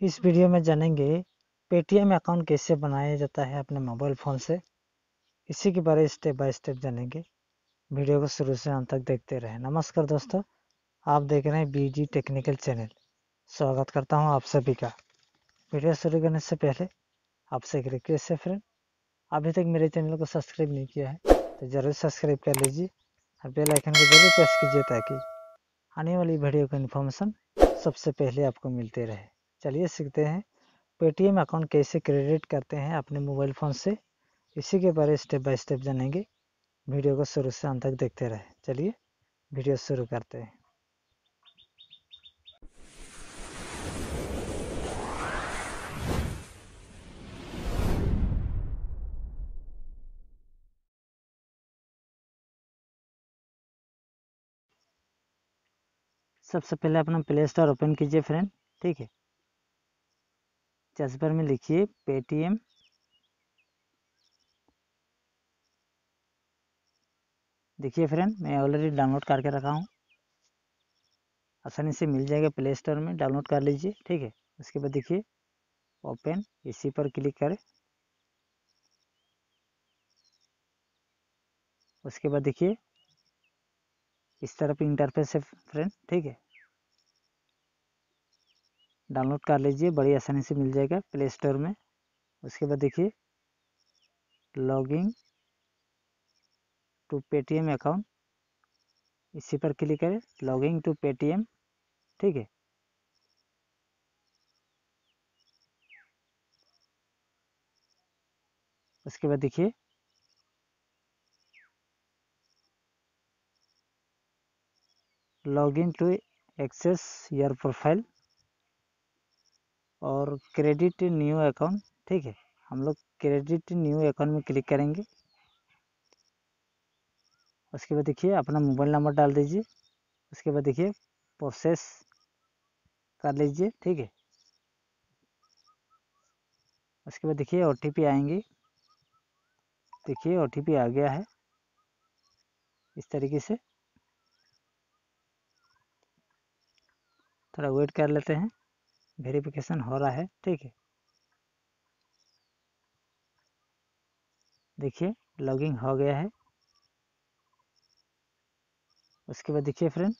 इस वीडियो में जानेंगे, पेटीएम अकाउंट कैसे बनाया जाता है अपने मोबाइल फ़ोन से। इसी के बारे स्टेप बाय स्टेप जानेंगे। वीडियो को शुरू से अंत तक देखते रहें। नमस्कार दोस्तों, आप देख रहे हैं बीजी टेक्निकल चैनल स्वागत करता हूँ आप सभी का। वीडियो शुरू करने से पहले, आपसे एक रिक्वेस्ट है फ्रेंड अभी तक मेरे चैनल को सब्सक्राइब नहीं किया है तो ज़रूर सब्सक्राइब कर लीजिए और बेल आइकन को ज़रूर प्रेस कीजिए ताकि आने वाली वीडियो का इन्फॉर्मेशन सबसे पहले आपको मिलते रहे। चलिए सीखते हैं। पेटीएम अकाउंट कैसे क्रेडिट करते हैं अपने मोबाइल फ़ोन से, इसी के बारे स्टेप बाय स्टेप जानेंगे। वीडियो को शुरू से अंत तक देखते रहे। चलिए वीडियो शुरू करते हैं। सबसे पहले अपना प्ले स्टोर ओपन कीजिए फ्रेंड, ठीक है? जसपर में लिखिए, पेटीएम। देखिए फ्रेंड मैं ऑलरेडी डाउनलोड करके रखा हूँ। आसानी से मिल जाएगा प्ले स्टोर में डाउनलोड कर लीजिए, ठीक है? उसके बाद देखिए ओपन इसी पर क्लिक करें। उसके बाद देखिए, इस तरफ़ इंटरफेस है फ्रेंड ठीक है? डाउनलोड कर लीजिए, बड़ी आसानी से मिल जाएगा प्ले स्टोर में। उसके बाद देखिए लॉगिंग टू पेटीएम अकाउंट इसी पर क्लिक करें लॉगिंग टू पेटीएम ठीक है? उसके बाद देखिए login to access your profile और क्रेडिट न्यू अकाउंट ठीक है? हम लोग क्रेडिट न्यू अकाउंट में क्लिक करेंगे। उसके बाद देखिए, अपना मोबाइल नंबर डाल दीजिए। उसके बाद देखिए प्रोसेस कर लीजिए, ठीक है? उसके बाद देखिए ओ टी पी आएँगी। देखिए ओ टी पी आ गया है। इस तरीके से। थोड़ा वेट कर लेते हैं। वेरिफिकेशन हो रहा है, ठीक है? देखिए लॉगिंग हो गया है। उसके बाद देखिए फ्रेंड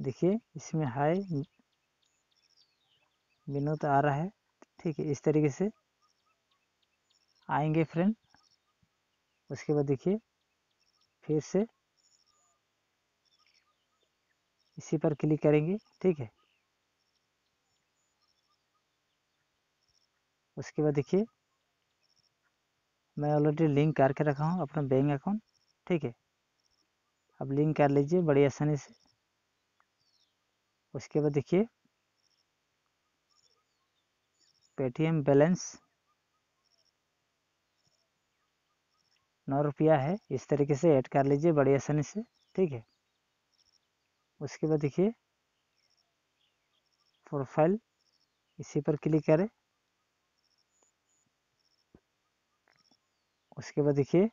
देखिए, इसमें हाई विनोद आ रहा है, ठीक है, इस तरीके से। आएँगे फ्रेंड उसके बाद देखिए, फिर से इसी पर क्लिक करेंगे, ठीक है? उसके बाद देखिए, मैं ऑलरेडी लिंक करके रखा हूँ अपना बैंक अकाउंट ठीक है? अब लिंक कर लीजिए बड़ी आसानी से। उसके बाद देखिए पेटीएम बैलेंस नौ रुपया है, इस तरीके से ऐड कर लीजिए बड़ी आसानी से, ठीक है? उसके बाद देखिए प्रोफ़ाइल इसी पर क्लिक करें। उसके बाद देखिए।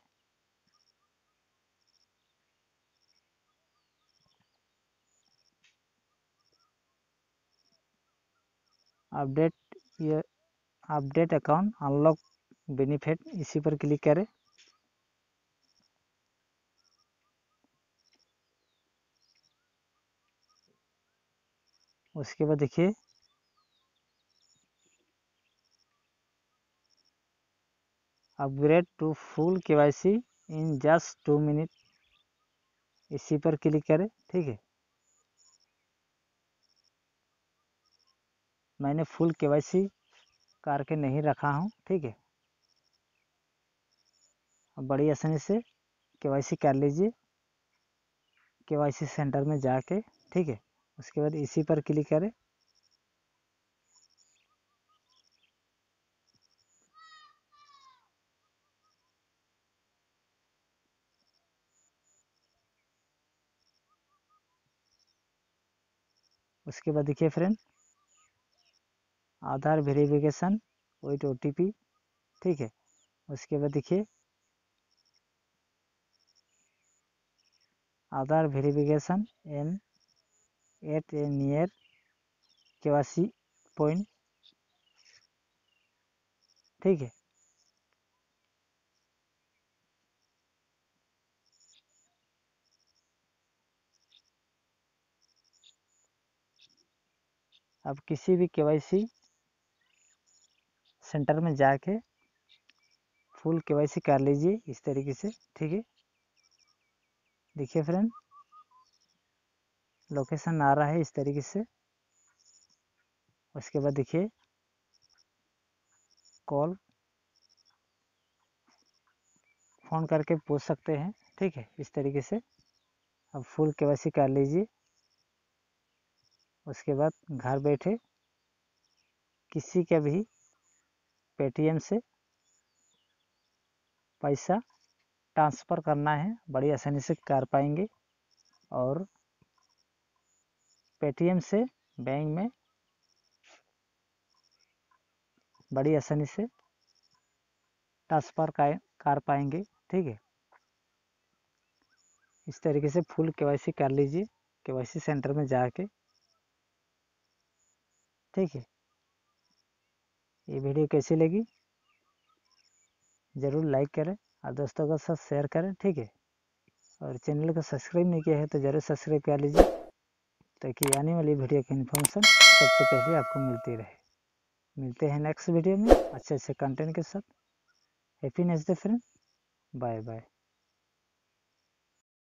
अपडेट ये, अपडेट अकाउंट अनलॉक बेनिफिट, इसी पर क्लिक करें। उसके बाद देखिए। Upgrade to full KYC in just two minute. इसी पर क्लिक करें, ठीक है? मैंने फुल केवाईसी करके नहीं रखा हूँ, ठीक है? अब बड़ी आसानी से केवाईसी कर लीजिए। केवाईसी सेंटर में जाके, ठीक है? उसके बाद इसी पर क्लिक करें। उसके बाद देखिए friend Aadhaar verification with O ठीक है? उसके बाद देखिए, Aadhaar verification an at a near के पॉइंट ठीक है? अब किसी भी के सेंटर में जाके फुल के कर लीजिए इस तरीके से, ठीक है? देखिए फ्रेंड, लोकेशन आ रहा है इस तरीके से। उसके बाद देखिए, कॉल फ़ोन करके पूछ सकते हैं, ठीक है? इस तरीके से। अब फुल के कर लीजिए। उसके बाद घर बैठे किसी का भी पेटीएम से पैसा ट्रांसफ़र करना है, बड़ी आसानी से कर पाएँगे और पेटीएम से बैंक में बड़ी आसानी से ट्रांसफ़र कर पाएँगे, ठीक है? इस तरीके से फुल के कर लीजिए, के सेंटर में जाके ठीक है। ये वीडियो कैसी लगी? ज़रूर लाइक करें और दोस्तों के साथ शेयर करें, ठीक है? और चैनल को सब्सक्राइब नहीं किया है तो ज़रूर सब्सक्राइब कर लीजिए, ताकि आने वाली वीडियो की इन्फॉर्मेशन सबसे पहले आपको मिलती रहे। मिलते हैं नेक्स्ट वीडियो में अच्छे अच्छे कंटेंट के साथ। Happy next day friend. Bye bye